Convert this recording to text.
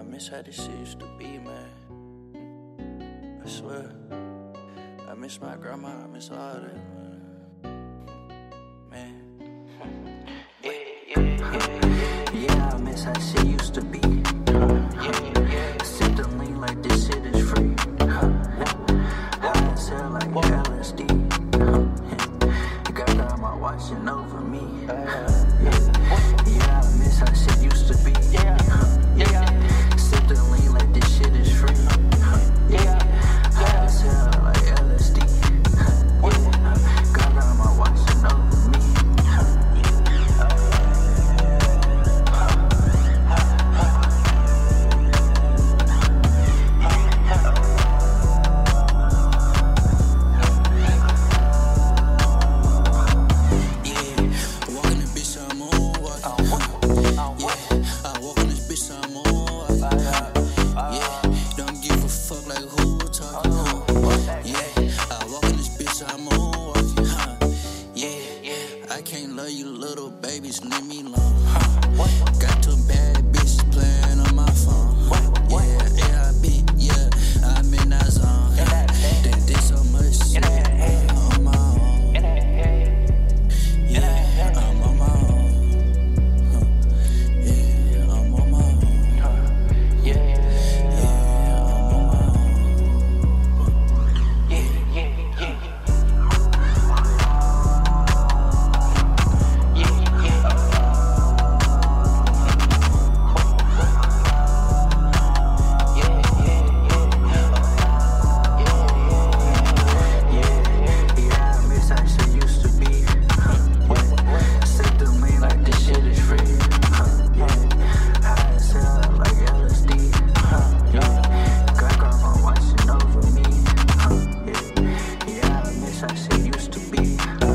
I miss how this used to be, man. I swear. I miss my grandma, I miss all that, man. Man. Yeah, yeah, yeah, Yeah, I miss how shit used to be. Sip the lean like this shit is free. High as hell like LSD. Got grandma watching over me. Yeah, I miss how shit used to be. On Yeah, I walk in this bitch, I'm on Yeah, don't give a fuck like who talking? Yeah, I walk in this bitch, I'm on huh? Yeah, I can't love you little babies, leave me alone, huh? as it used to be.